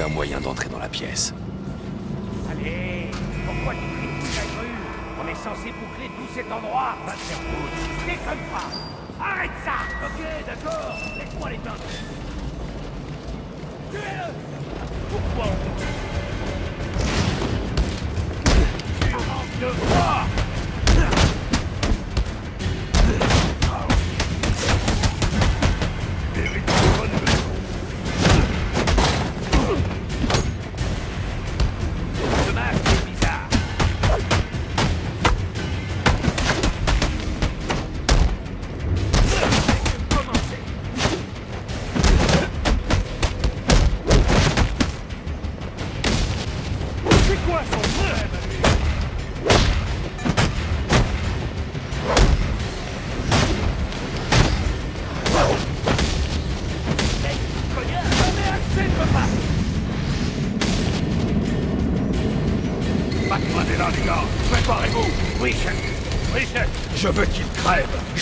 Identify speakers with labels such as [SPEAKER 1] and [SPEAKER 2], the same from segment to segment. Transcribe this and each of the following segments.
[SPEAKER 1] un moyen d'entrer dans la pièce.
[SPEAKER 2] Allez, pourquoi tu critiques la grue? On est censé boucler tout cet endroit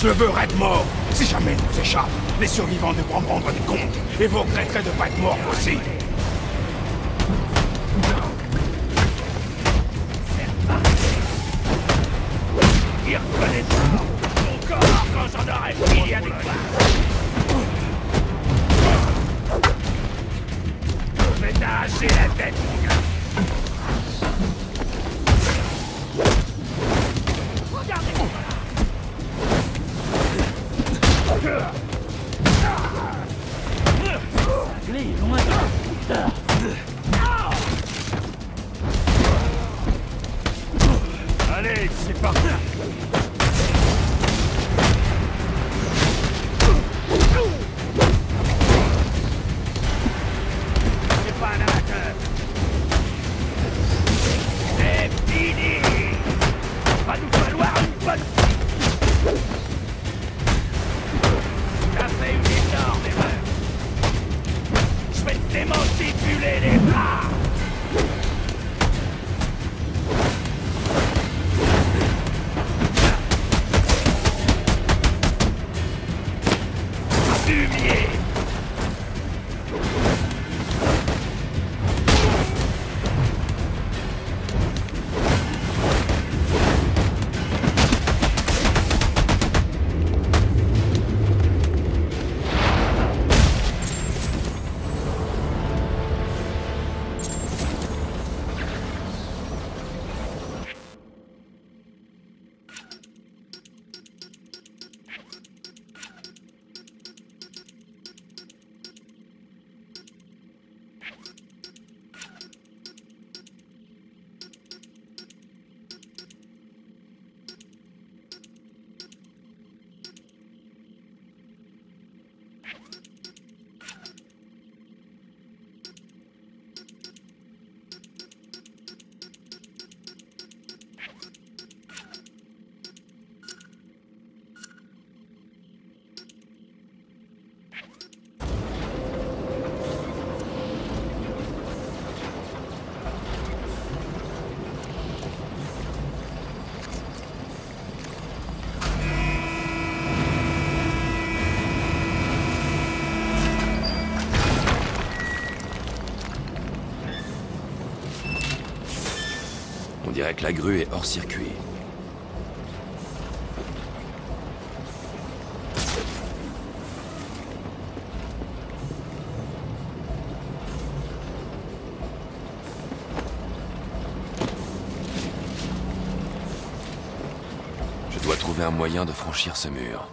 [SPEAKER 3] Je veux raide mort Si jamais il nous échappe, les survivants devront rendre des comptes Et vous regretterez de pas être mort aussi
[SPEAKER 1] dirait que la grue est hors circuit. Je dois trouver un moyen de franchir ce mur.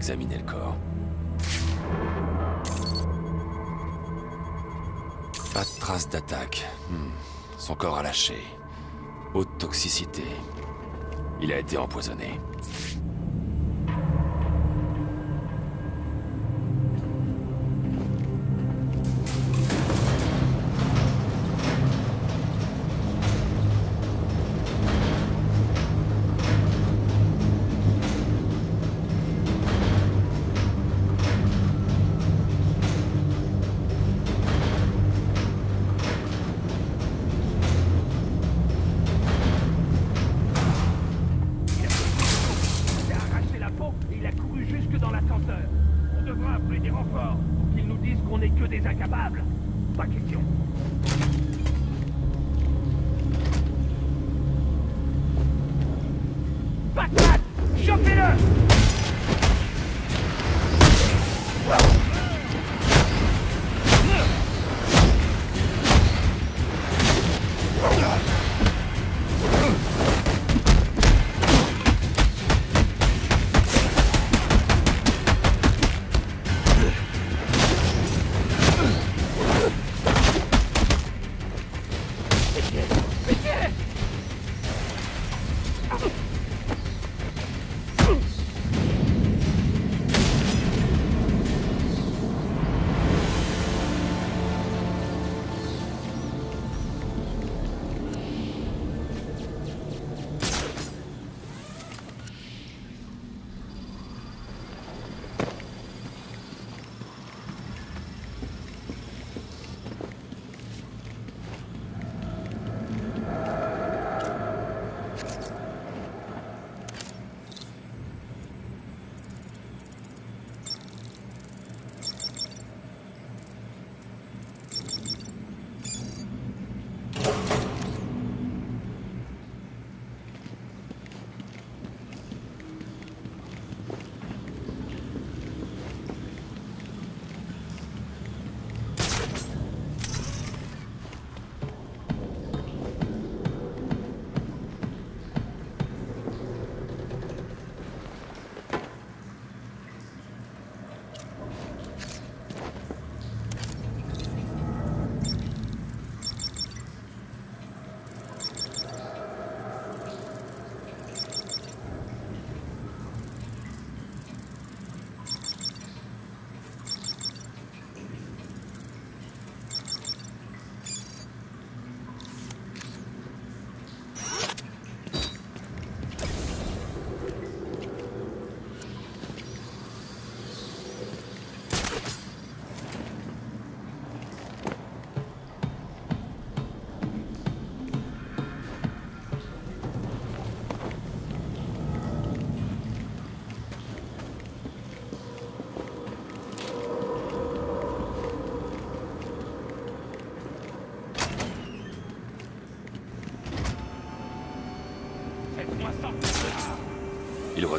[SPEAKER 1] Examiner le corps. Pas de traces d'attaque. Hmm. Son corps a lâché. Haute toxicité. Il a été empoisonné.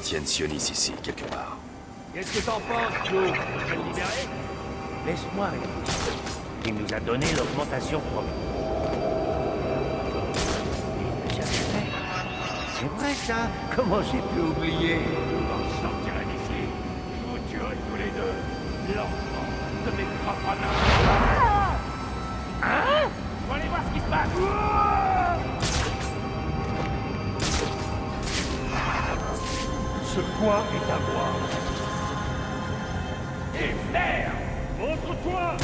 [SPEAKER 1] Retiennent Sionis ici, quelque part.
[SPEAKER 3] Qu'est-ce que t'en penses, Flo Je vais le libérer Laisse-moi réfléchir. Il nous a donné l'augmentation promise. C'est vrai ça? Comment j'ai pu oublier? Coin est à moi. Et merde Montre-toi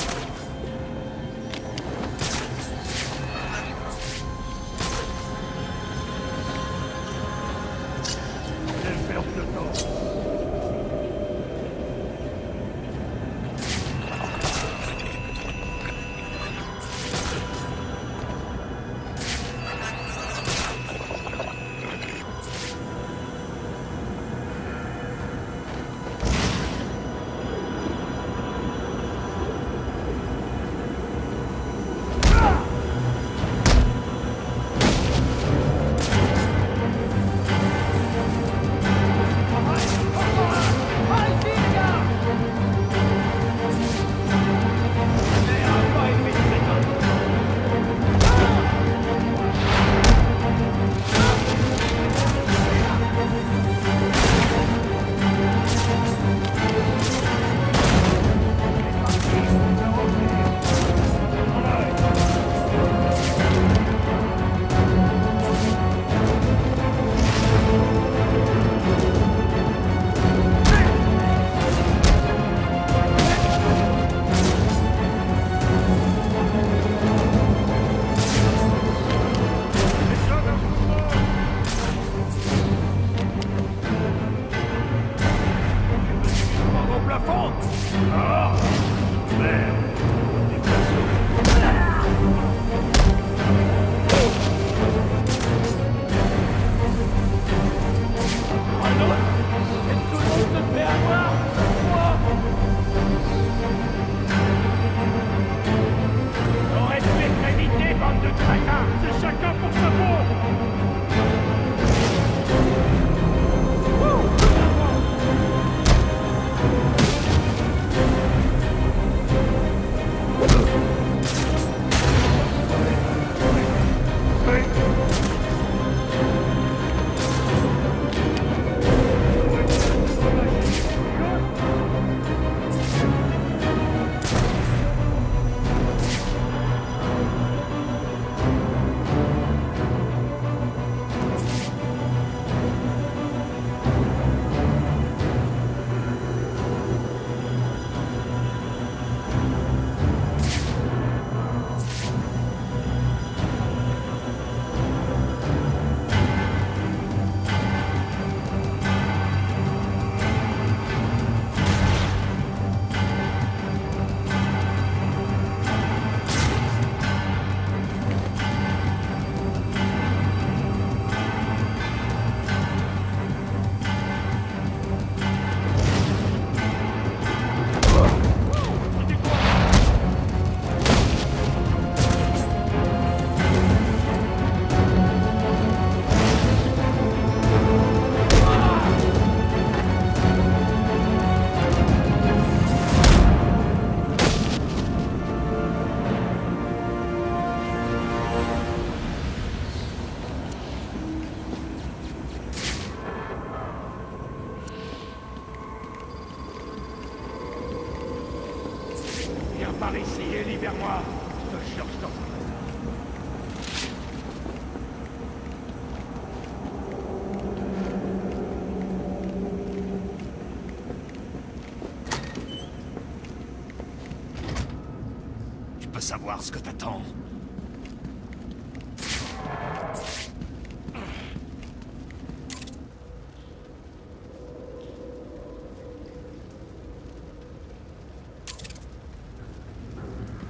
[SPEAKER 4] savoir ce que t'attends.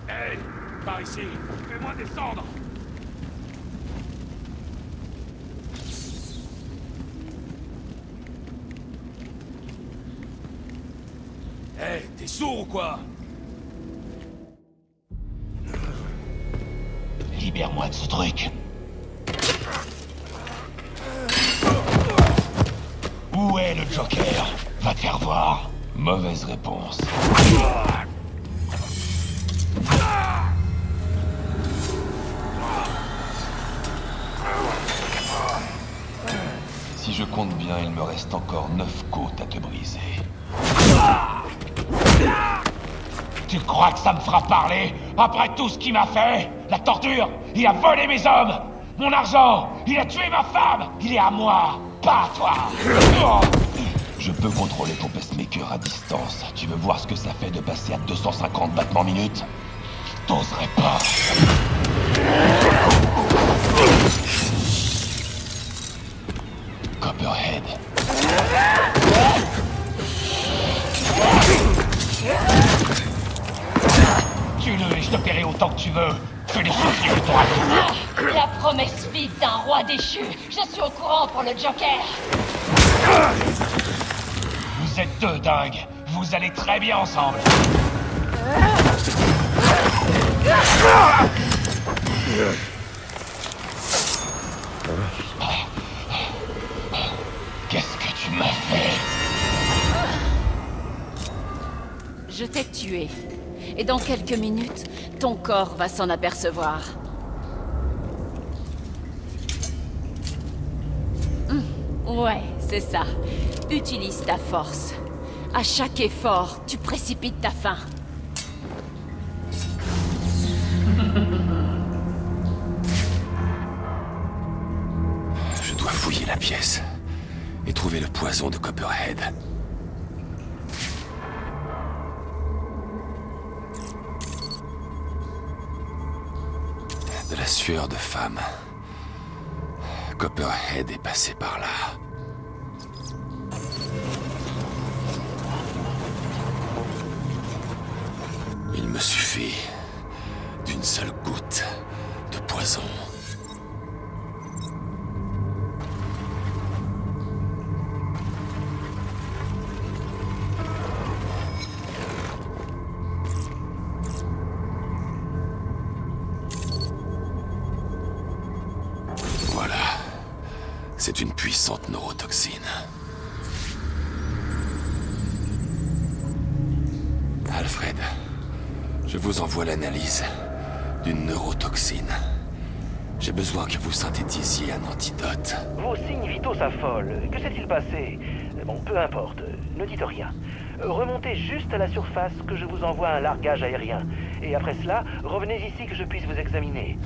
[SPEAKER 3] Hey Par ici Fais-moi descendre
[SPEAKER 4] Hé, t'es sourd ou quoi? Crois que ça me fera parler. Après tout ce qu'il m'a fait La torture Il a volé mes hommes. Mon argent Il a tué ma femme. Il est à moi Pas à toi.
[SPEAKER 1] Je peux contrôler ton pacemaker à distance. Tu veux voir ce que ça fait de passer à 250 battements minutes?
[SPEAKER 4] T'oserais pas
[SPEAKER 5] le Joker.
[SPEAKER 4] Vous êtes deux dingues Vous allez très bien ensemble
[SPEAKER 1] Qu'est-ce que tu m'as fait?
[SPEAKER 5] Je t'ai tué. Et dans quelques minutes, ton corps va s'en apercevoir. Ouais, c'est ça. Utilise ta force. À chaque effort, tu précipites ta fin.
[SPEAKER 1] Je dois fouiller la pièce et trouver le poison de Copperhead. De la sueur de femme. Copperhead est passé par là. D'une seule goutte de poison. Voilà. C'est une puissante neurotoxine. Vous envoie l'analyse d'une neurotoxine. J'ai besoin que vous synthétisiez un antidote.
[SPEAKER 6] Vos signes vitaux s'affolent. Que s'est-il passé? Bon, peu importe. Ne dites rien. Remontez juste à la surface que je vous envoie un largage aérien. Et après cela, revenez ici que je puisse vous examiner.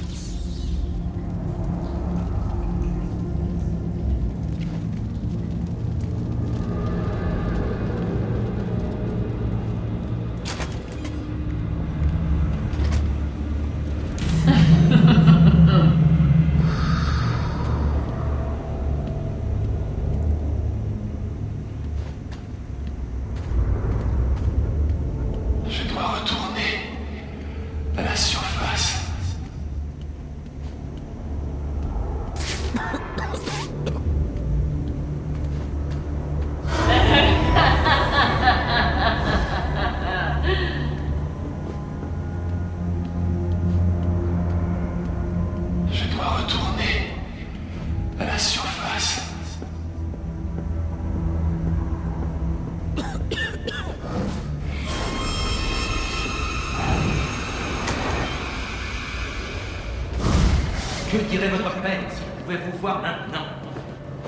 [SPEAKER 7] Que dirait votre père s'il pouvait vous voir maintenant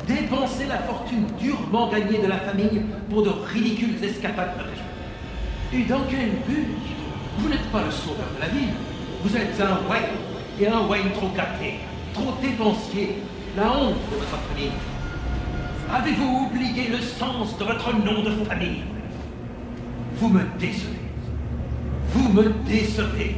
[SPEAKER 7] Dépenser la fortune durement gagnée de la famille pour de ridicules escapades de Et dans quel but Vous n'êtes pas le sauveur de la ville. Vous êtes un Wayne. Et un Wayne trop gâté, trop dépensier. La honte de votre famille. Avez-vous oublié le sens de votre nom de famille? Vous me décevez. Vous me décevez.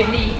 [SPEAKER 4] Affaibli. Le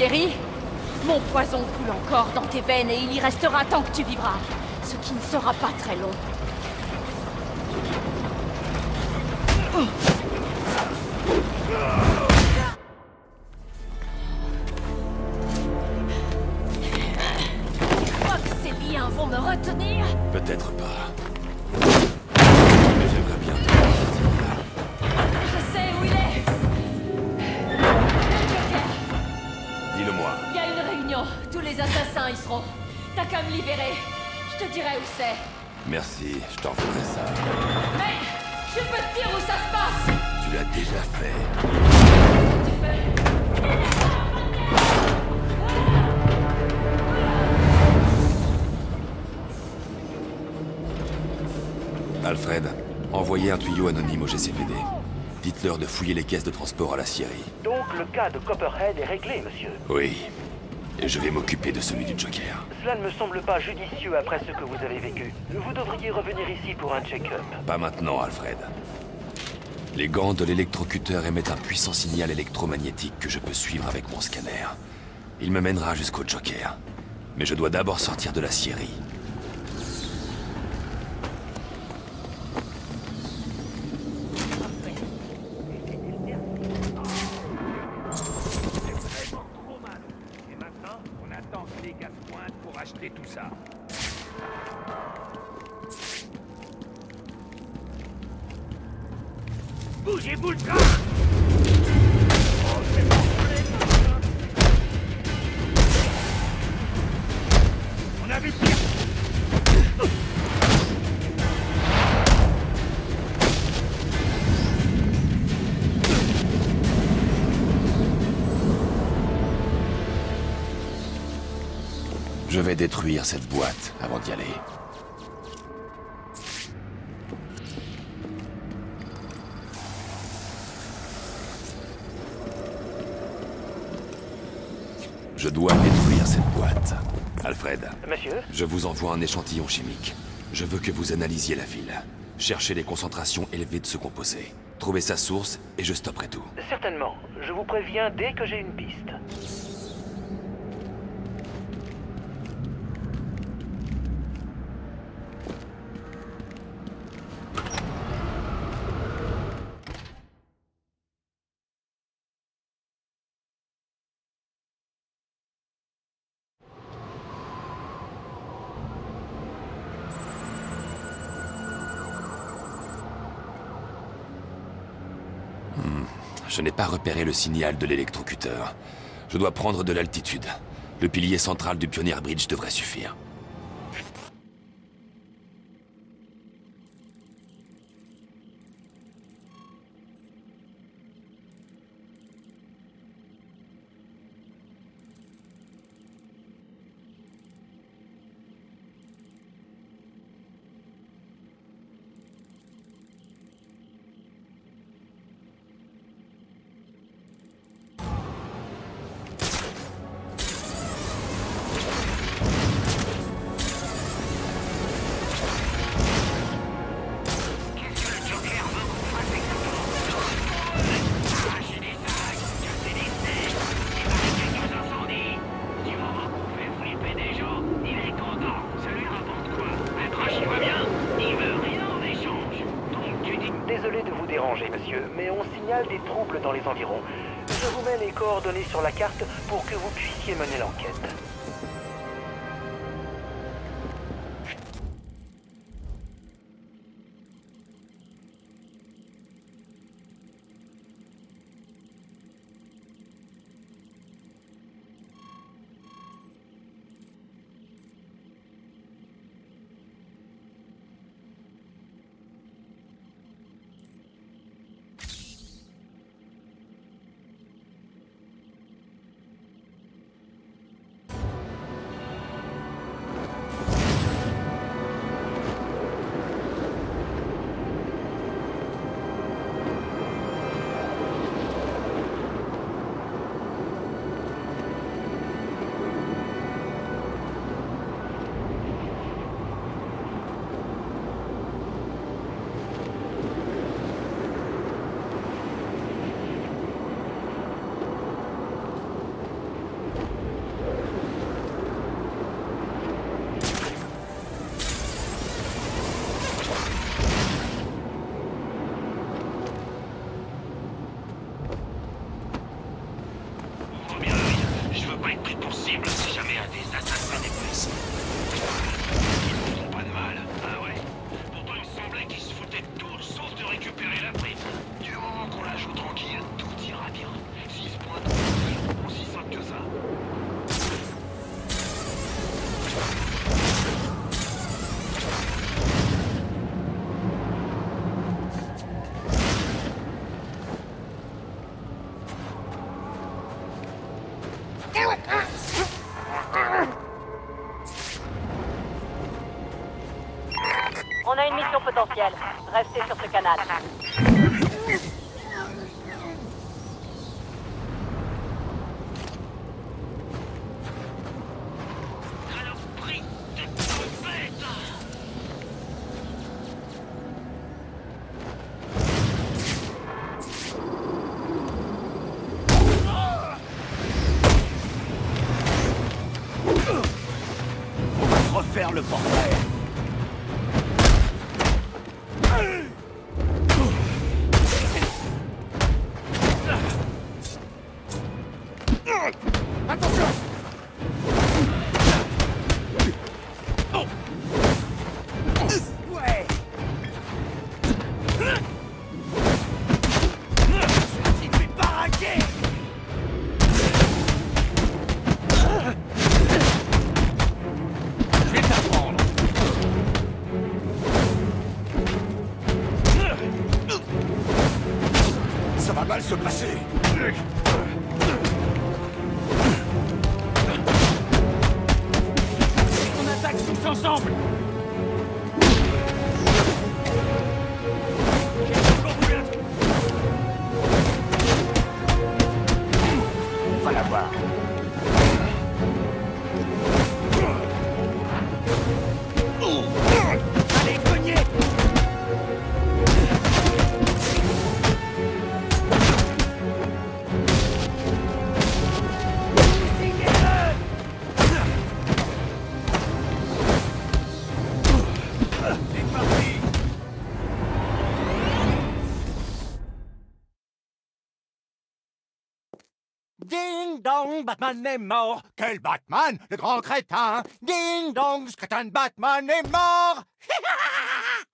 [SPEAKER 5] guéri Mon poison coule encore dans tes veines et il y restera tant que tu vivras. Ce qui ne sera pas très long.
[SPEAKER 1] GCPD. Dites-leur de fouiller les caisses de transport à la Syrie.
[SPEAKER 6] Donc le cas de Copperhead est réglé, monsieur.
[SPEAKER 1] Oui. Et je vais m'occuper de celui du Joker.
[SPEAKER 6] Cela ne me semble pas judicieux après ce que vous avez vécu. Vous devriez revenir ici pour un check-up.
[SPEAKER 1] Pas maintenant, Alfred. Les gants de l'électrocuteur émettent un puissant signal électromagnétique que je peux suivre avec mon scanner. Il me mènera jusqu'au Joker. Mais je dois d'abord sortir de la Syrie.
[SPEAKER 3] Trop mal. Et maintenant, attend que les gars pointent pour acheter tout ça. Bougez-vous le train Oh. On a vu pire
[SPEAKER 8] Je vais détruire cette boîte avant d'y aller. Je dois détruire cette boîte. Alfred,
[SPEAKER 6] Monsieur
[SPEAKER 8] je vous envoie un échantillon chimique. Je veux que vous analysiez la ville. Cherchez les concentrations élevées de ce composé. Trouvez sa source et je stopperai tout.
[SPEAKER 6] Certainement. Je vous préviens dès que j'ai une piste.
[SPEAKER 8] Je n'ai pas repéré le signal de l'électrocuteur. Je dois prendre de l'altitude. Le pilier central du Pioneer Bridge devrait suffire.
[SPEAKER 2] Potentielle. Restez sur ce canal.
[SPEAKER 8] zombie! Batman est mort. Quel Batman? Le grand crétin. Ding dong, ce crétin Batman est mort.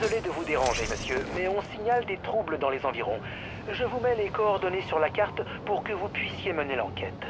[SPEAKER 6] Désolé de vous déranger, monsieur, mais on signale des troubles dans les environs. Je vous mets les coordonnées sur la carte pour que vous puissiez mener l'enquête.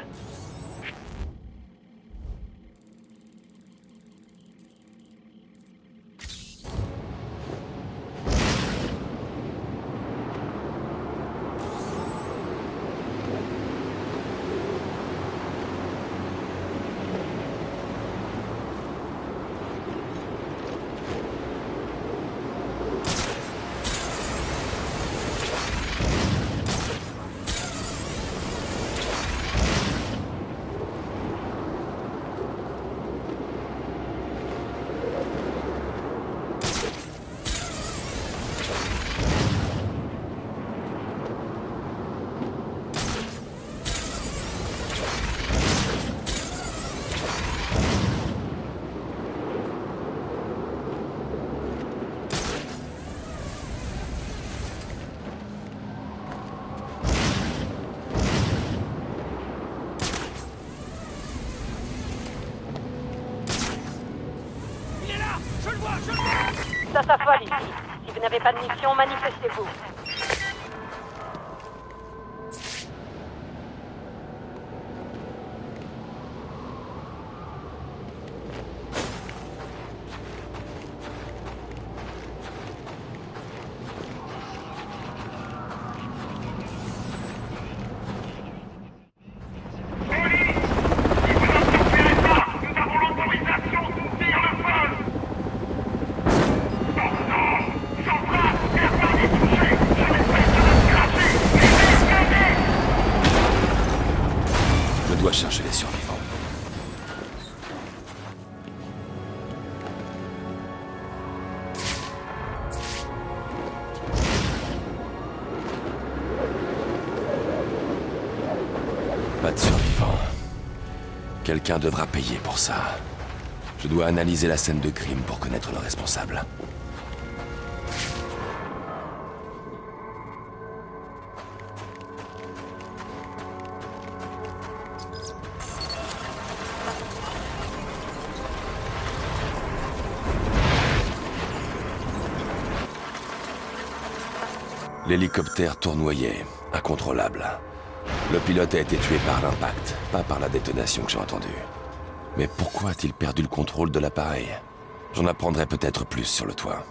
[SPEAKER 9] Ça s'affole ici. Si vous n'avez pas de mission, manifestez-vous.
[SPEAKER 1] Quelqu'un devra payer pour ça. Je dois analyser la scène de crime pour connaître le responsable. L'hélicoptère tournoyait, incontrôlable. Le pilote a été tué par l'impact, pas par la détonation que j'ai entendue. Mais pourquoi a-t-il perdu le contrôle de l'appareil? J'en apprendrai peut-être plus sur le toit.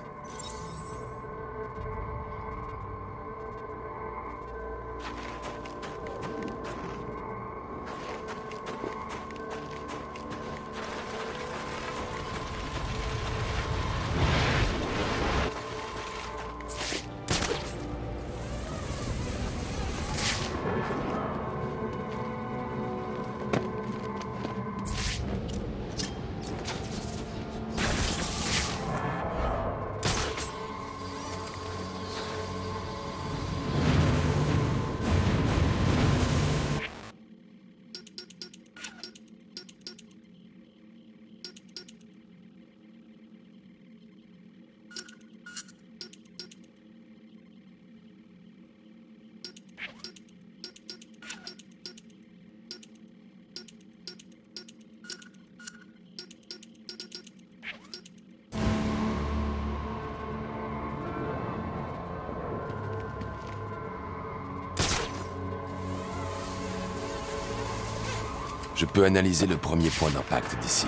[SPEAKER 1] Analyser le premier point d'impact d'ici.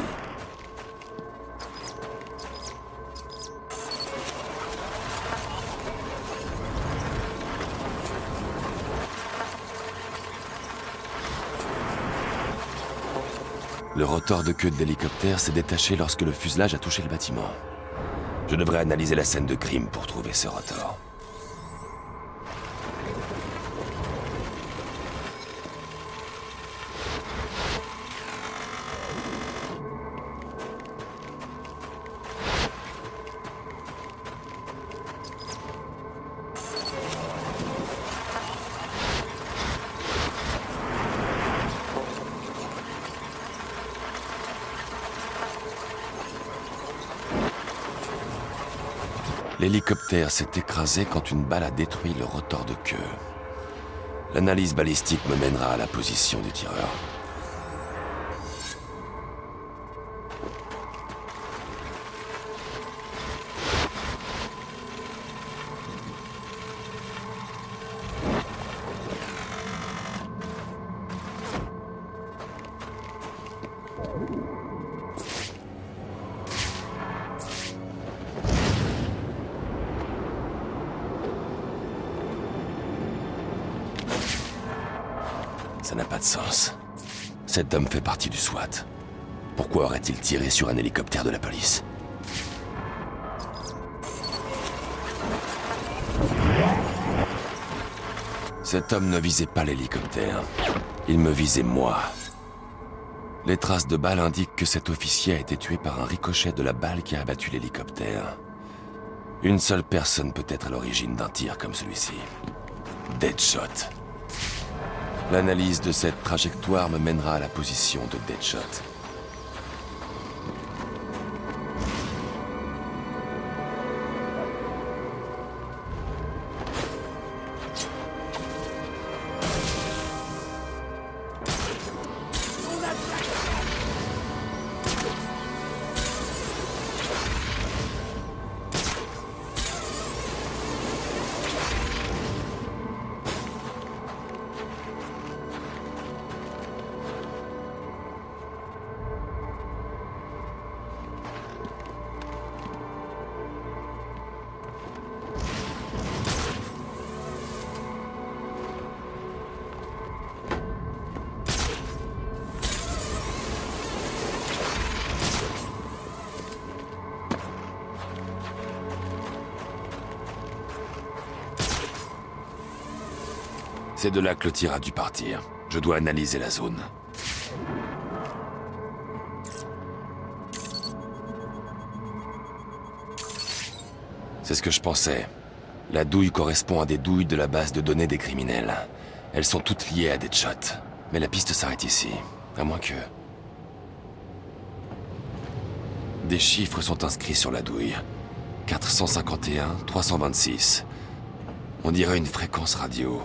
[SPEAKER 1] Le rotor de queue de l'hélicoptère s'est détaché lorsque le fuselage a touché le bâtiment. Je devrais analyser la scène de crime pour trouver ce rotor. L'hélicoptère s'est écrasé quand une balle a détruit le rotor de queue. L'analyse balistique me mènera à la position du tireur. Fait partie du SWAT. Pourquoi aurait-il tiré sur un hélicoptère de la police? Cet homme ne visait pas l'hélicoptère. Il me visait moi. Les traces de balles indiquent que cet officier a été tué par un ricochet de la balle qui a abattu l'hélicoptère. Une seule personne peut être à l'origine d'un tir comme celui-ci. Deadshot. L'analyse de cette trajectoire me mènera à la position de Deadshot. De là que a dû partir. Je dois analyser la zone. C'est ce que je pensais. La douille correspond à des douilles de la base de données des criminels. Elles sont toutes liées à Deadshot. Mais la piste s'arrête ici. À moins que... Des chiffres sont inscrits sur la douille. 451, 326. On dirait une fréquence radio.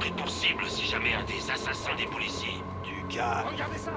[SPEAKER 8] pris pour cible si jamais un des assassins des policiers.
[SPEAKER 3] Du gars.
[SPEAKER 10] Regardez ça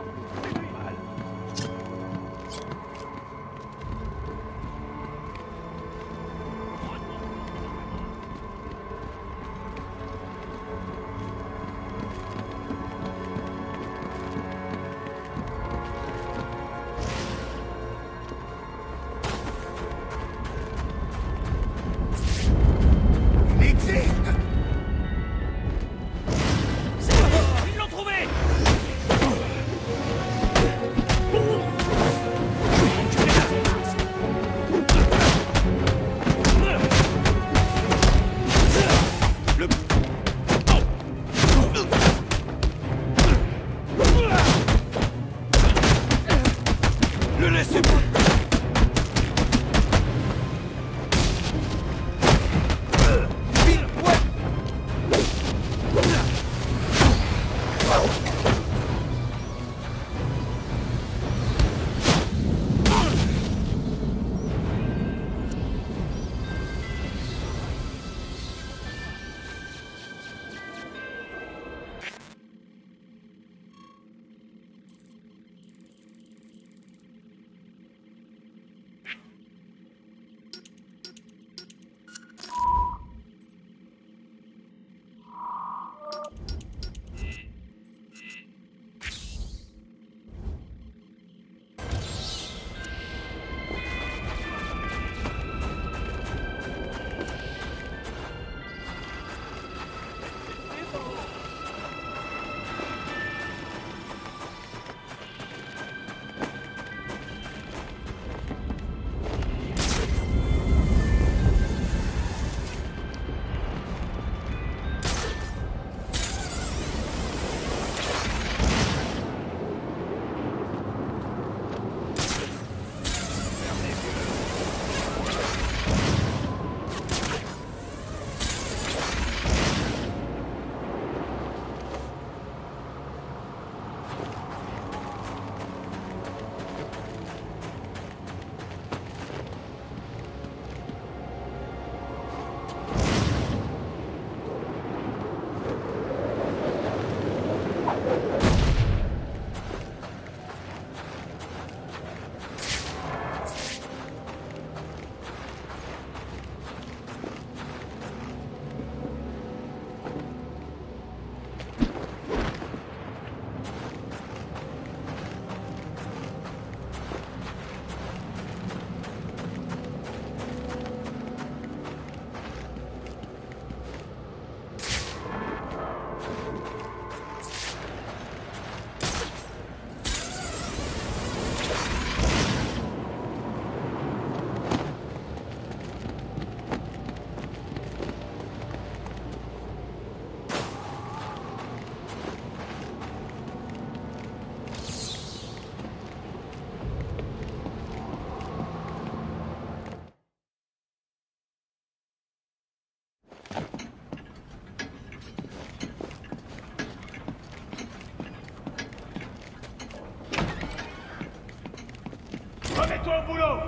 [SPEAKER 10] 做不到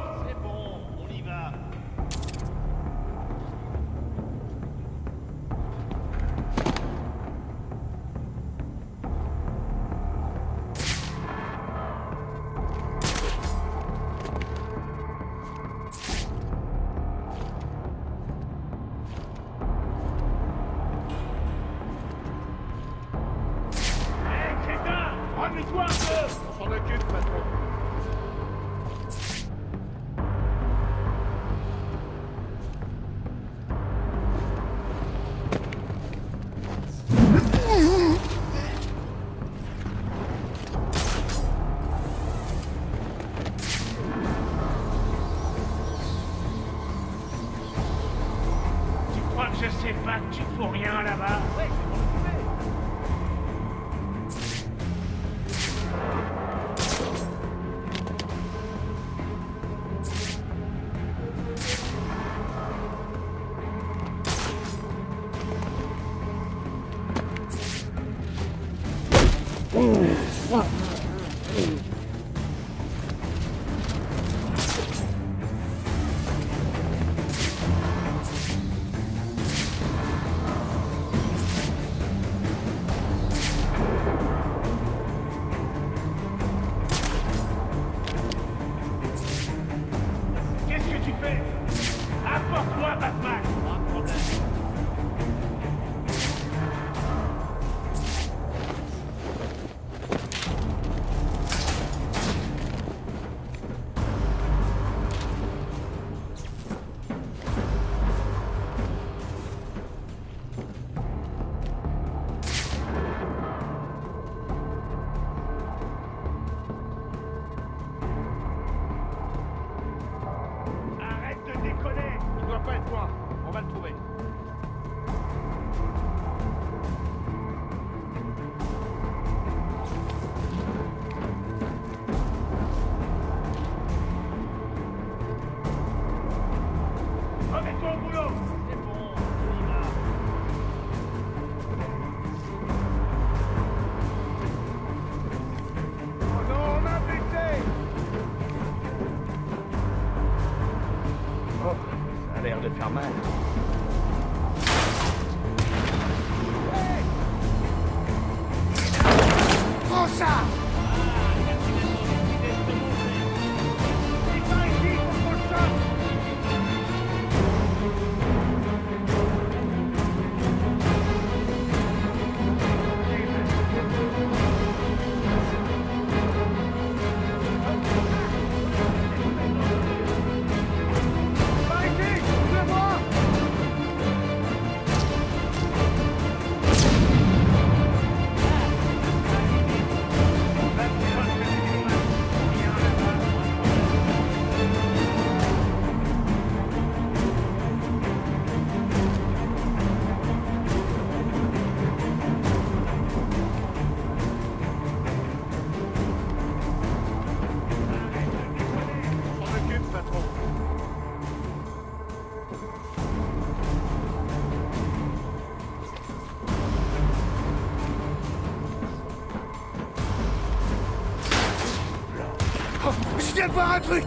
[SPEAKER 10] je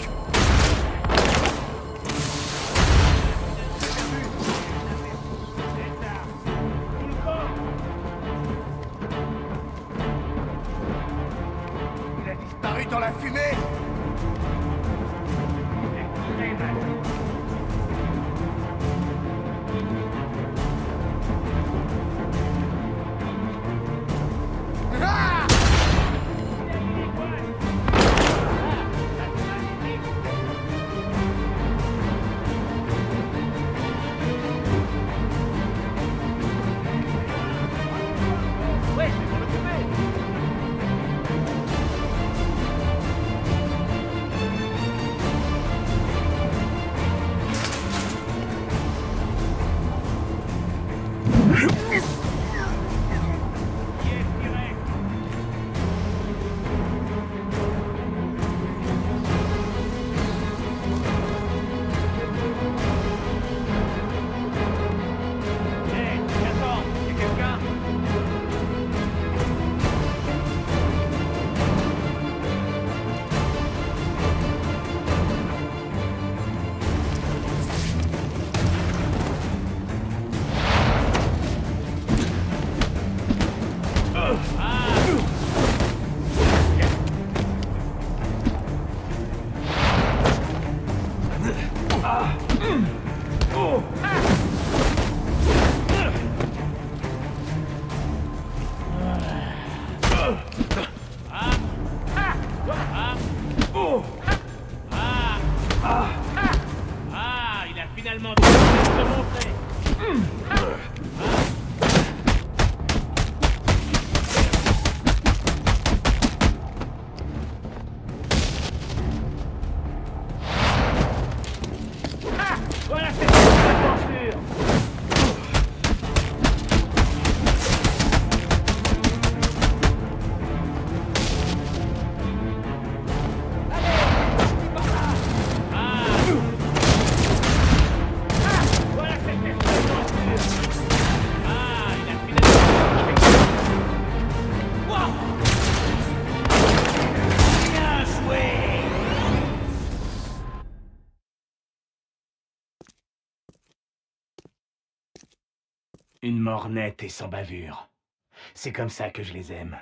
[SPEAKER 10] et sans bavure. C'est comme ça que je les aime.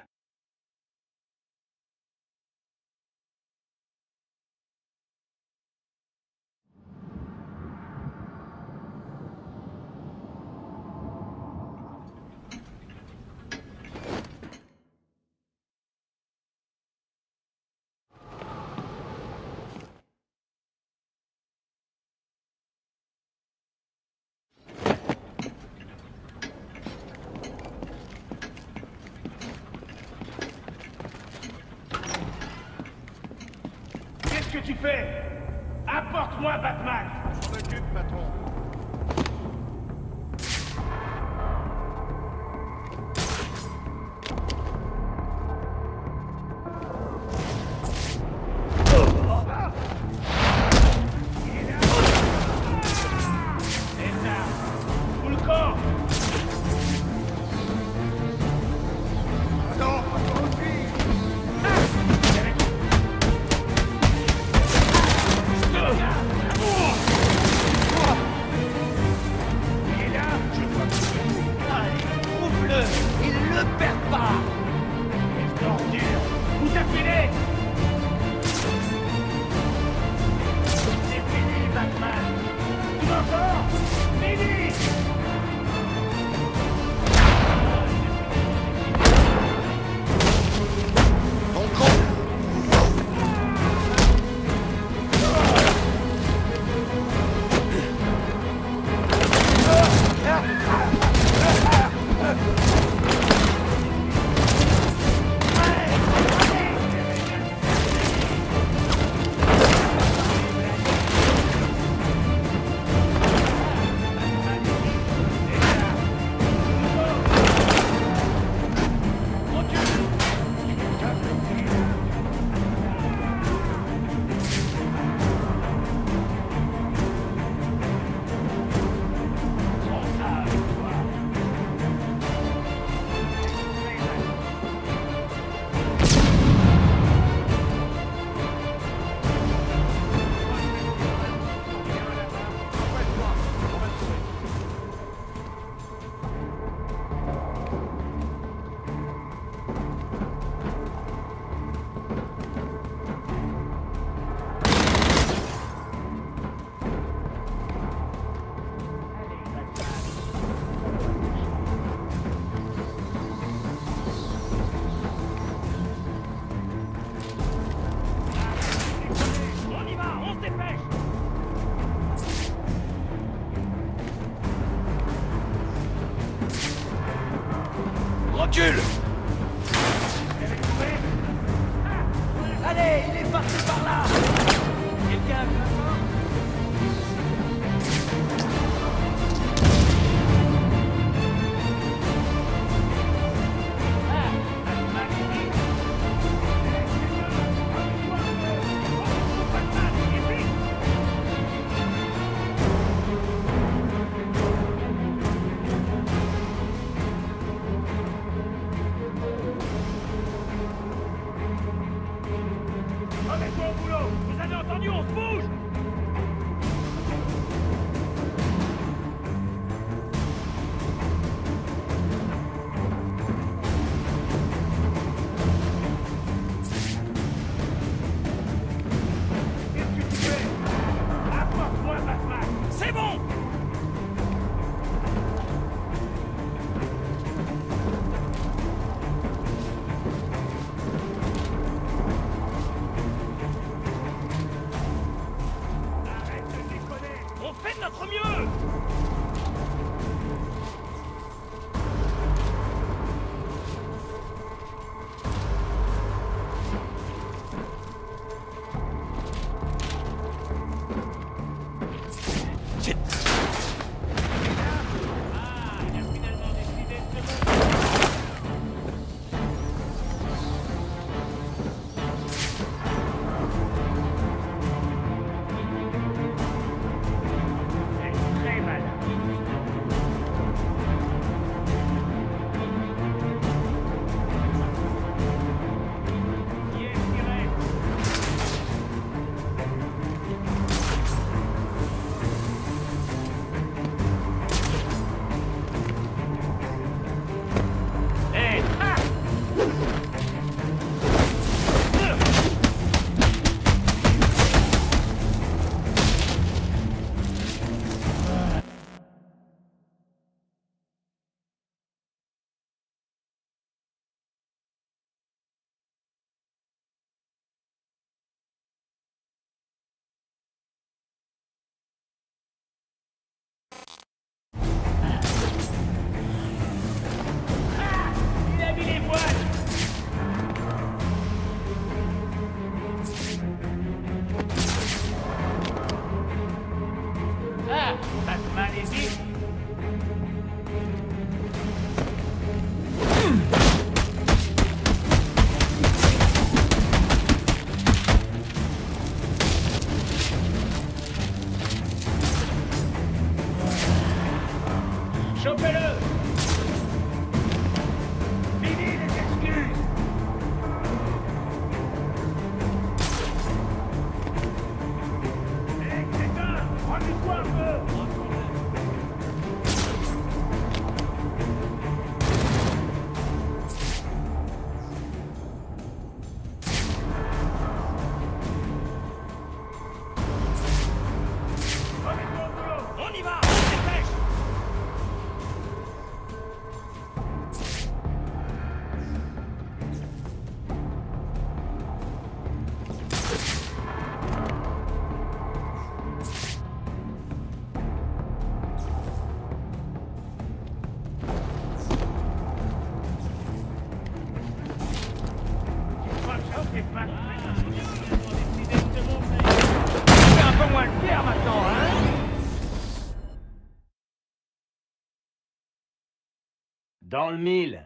[SPEAKER 10] dans le mille.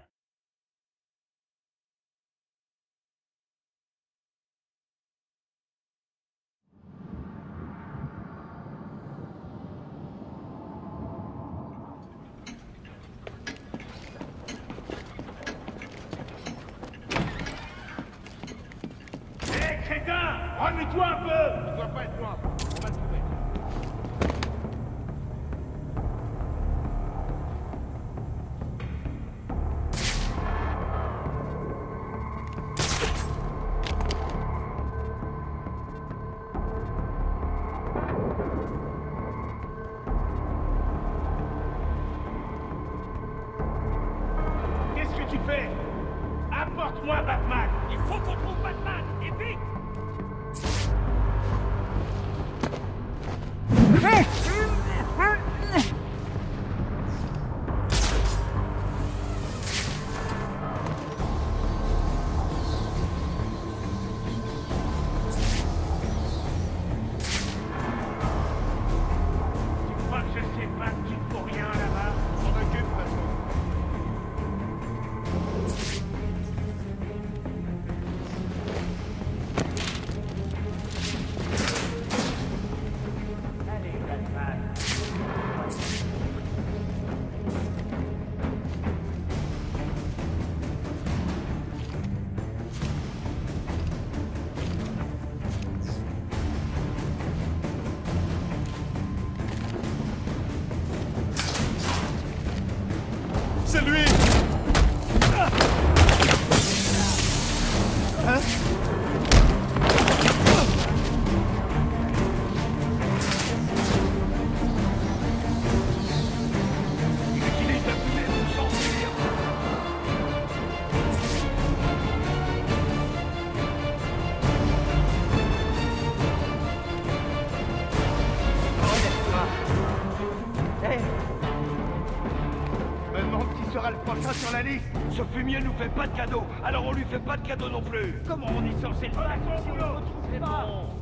[SPEAKER 10] sur la liste. Ce fumier nous fait pas de cadeau, alors on lui fait pas de cadeau non plus. Comment on est censé le faire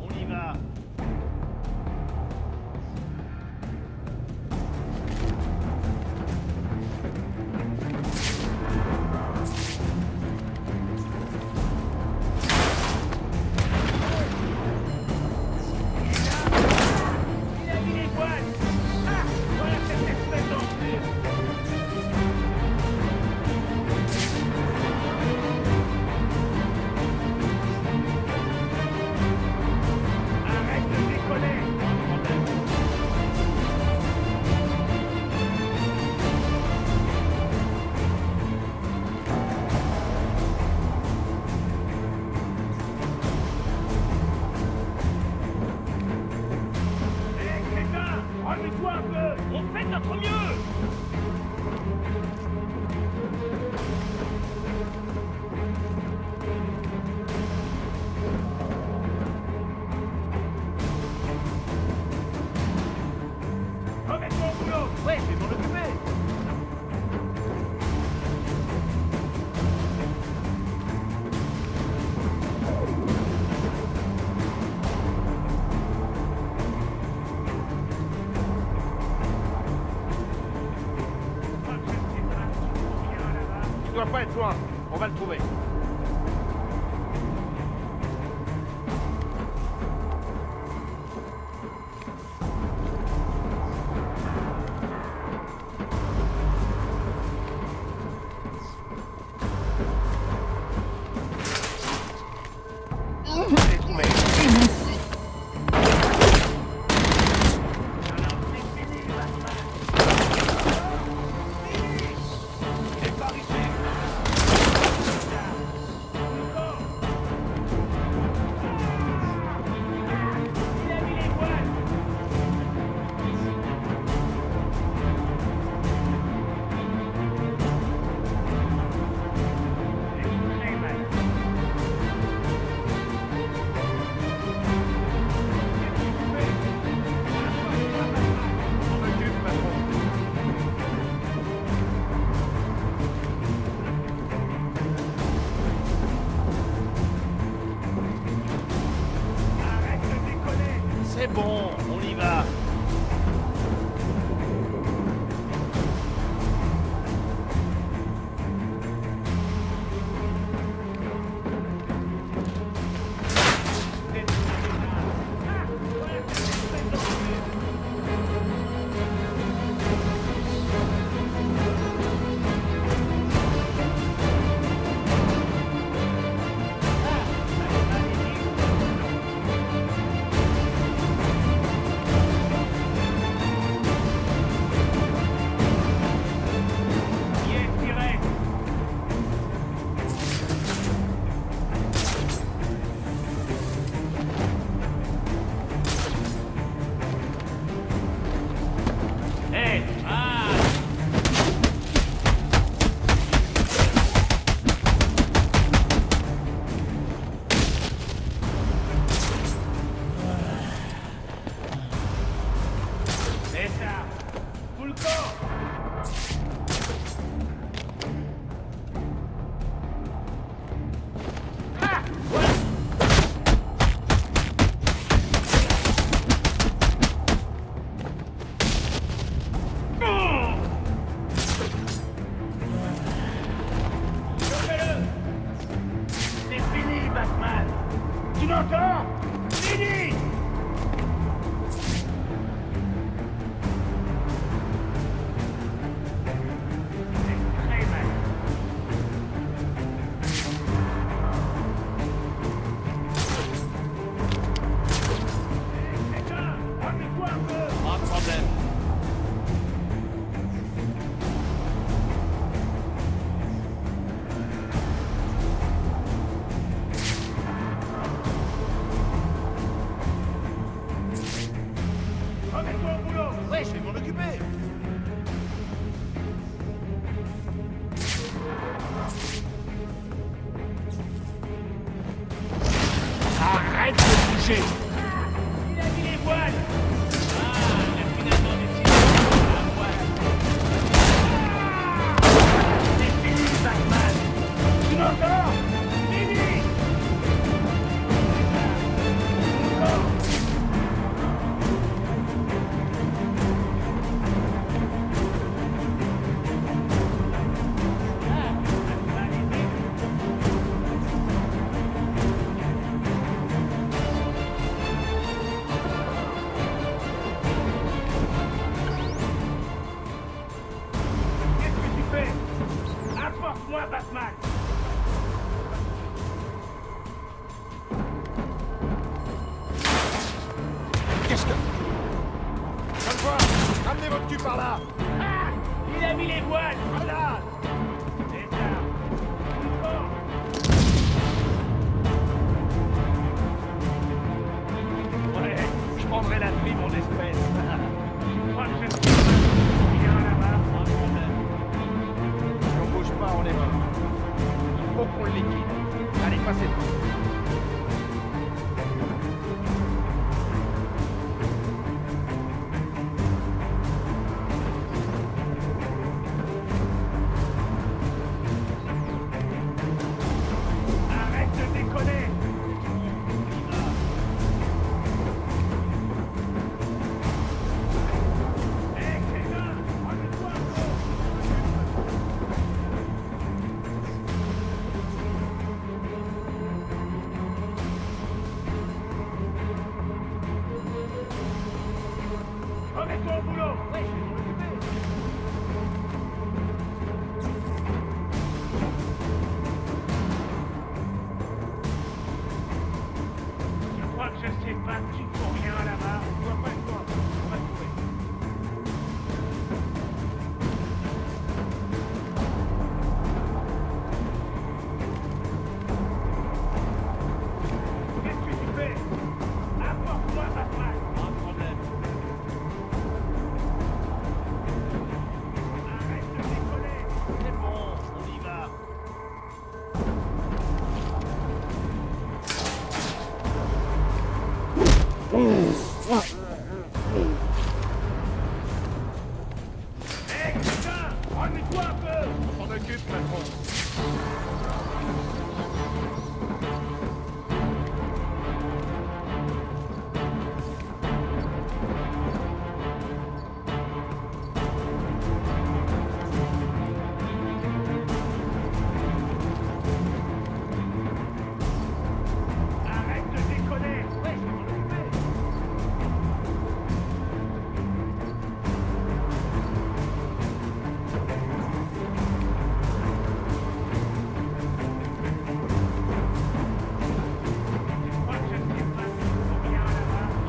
[SPEAKER 10] on y va. オ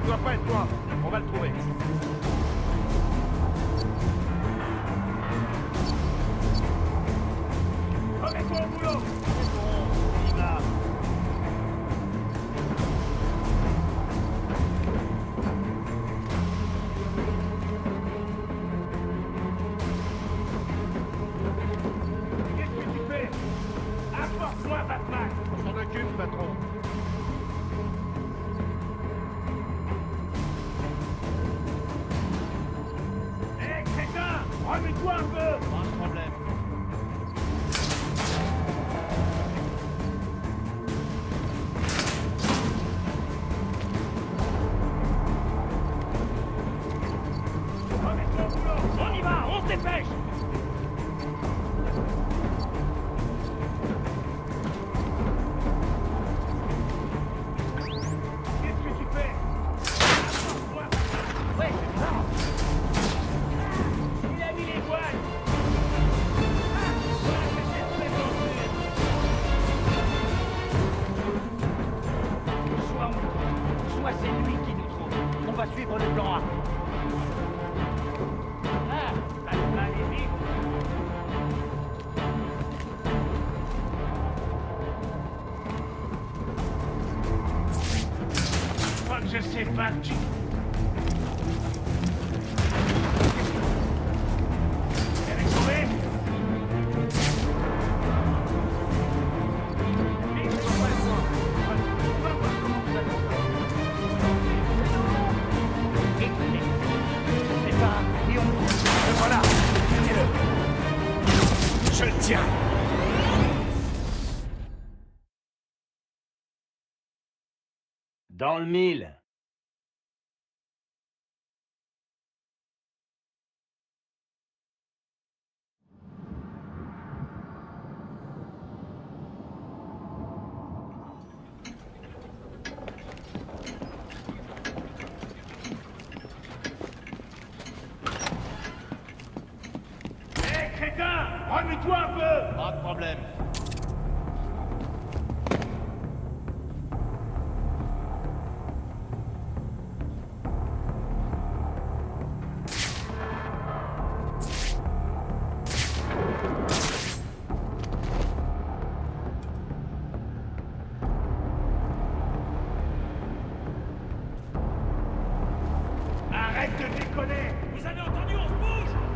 [SPEAKER 10] doit pas être toi. On va le trouver. Arrête de déconner. Vous avez entendu, on se bouge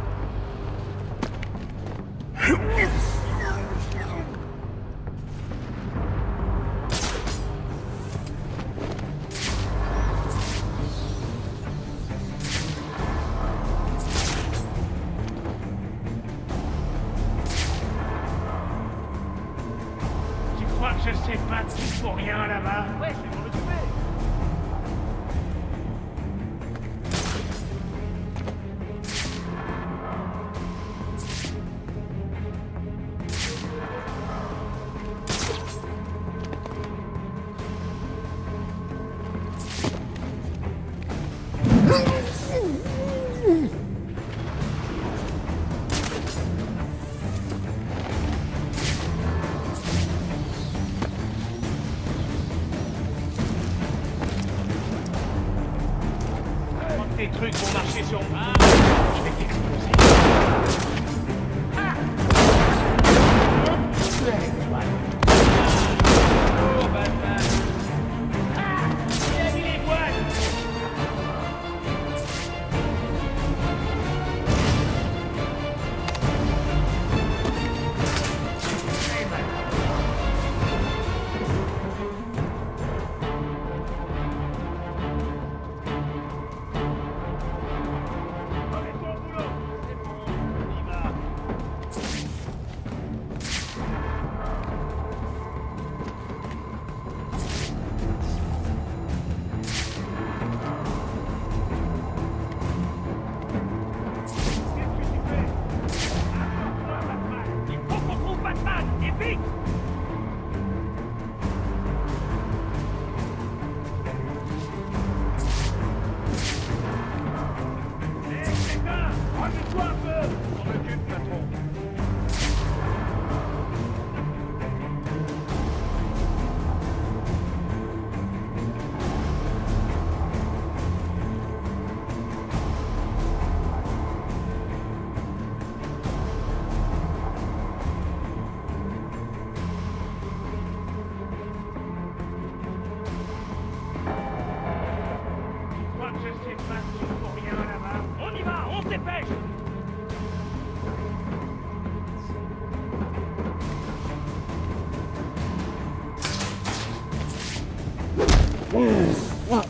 [SPEAKER 2] 哇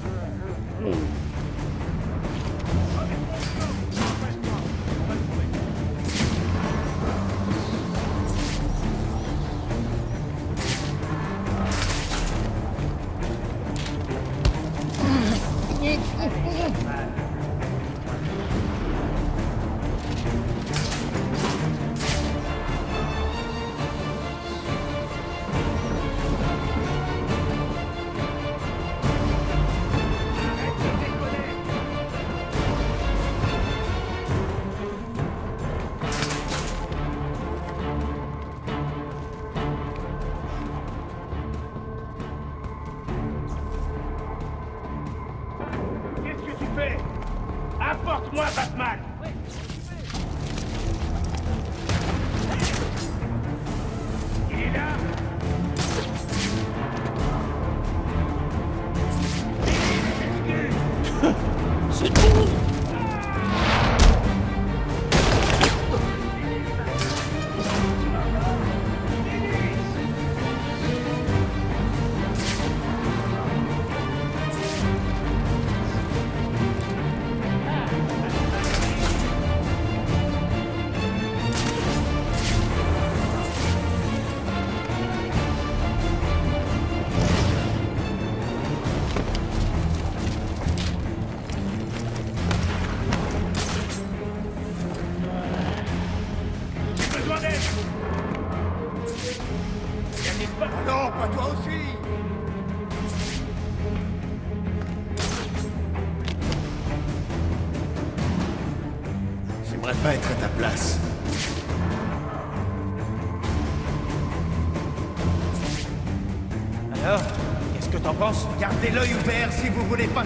[SPEAKER 2] si vous voulez pas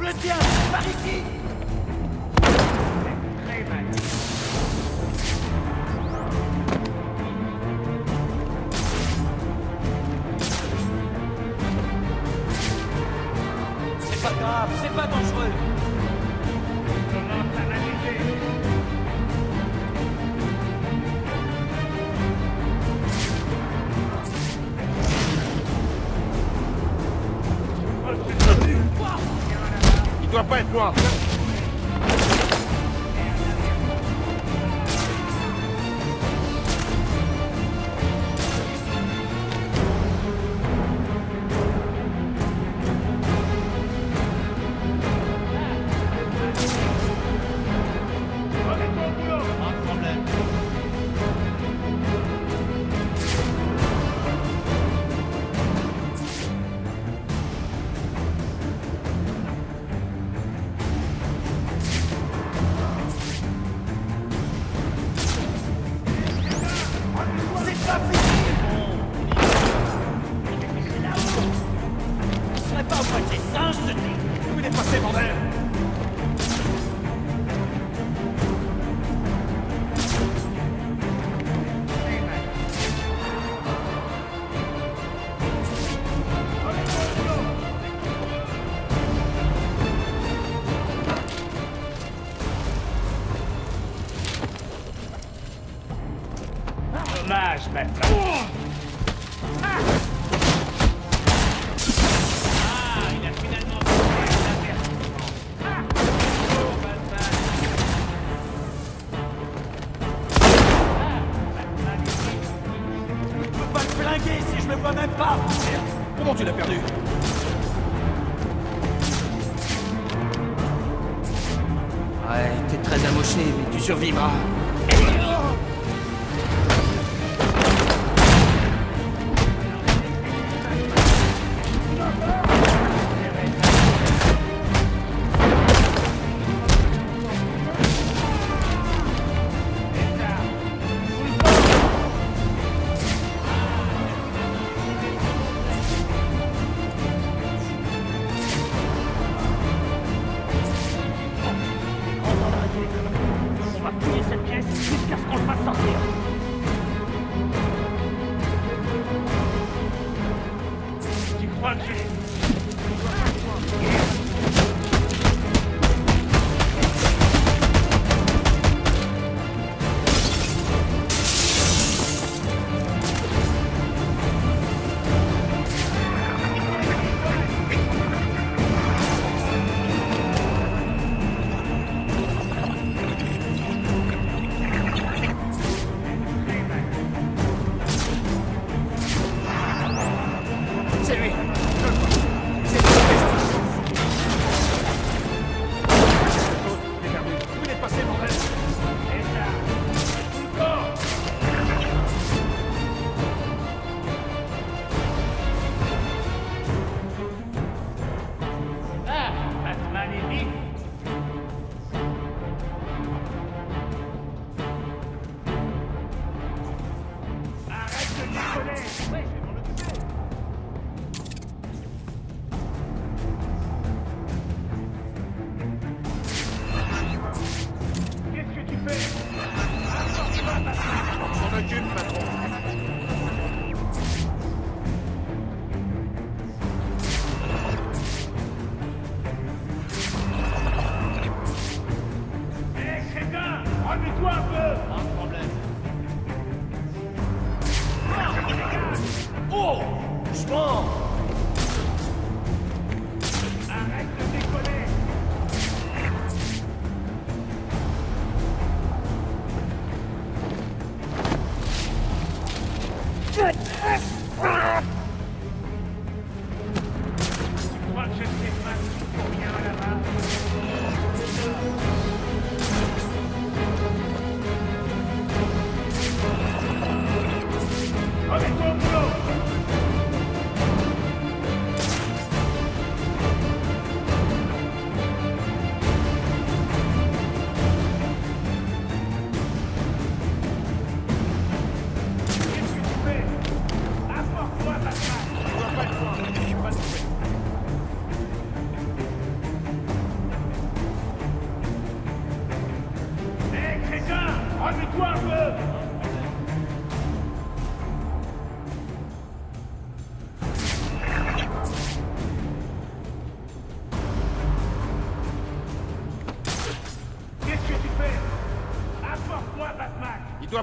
[SPEAKER 2] le tiens Par ici
[SPEAKER 10] Il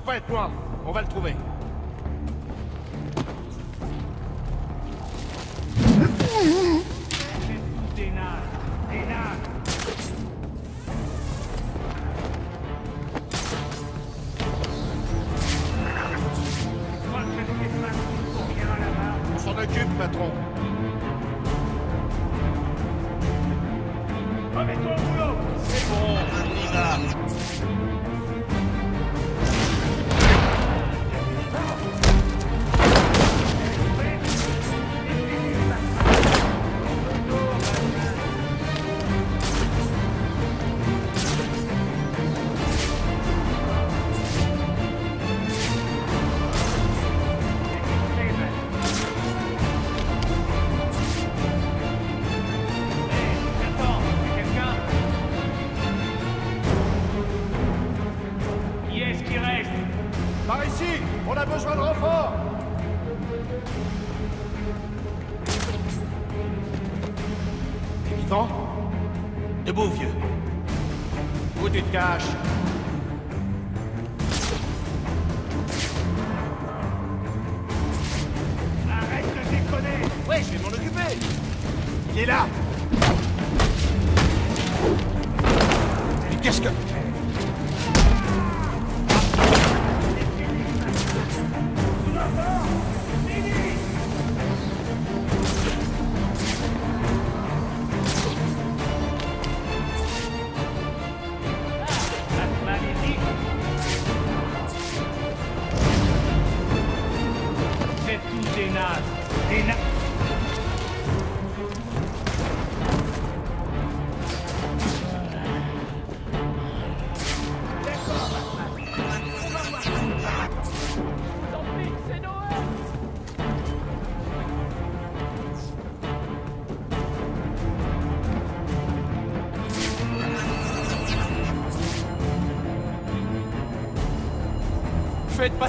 [SPEAKER 10] pas être loin.
[SPEAKER 11] On va le
[SPEAKER 10] trouver.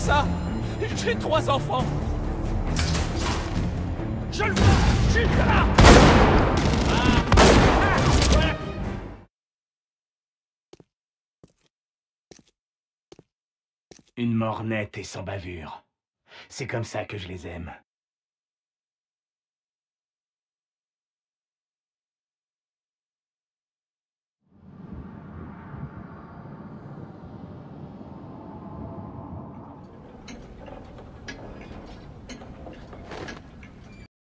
[SPEAKER 3] ça. J'ai trois enfants. Je le vois. Je là.
[SPEAKER 12] Ah. Une mornette et sans bavure. C'est comme ça que je les aime.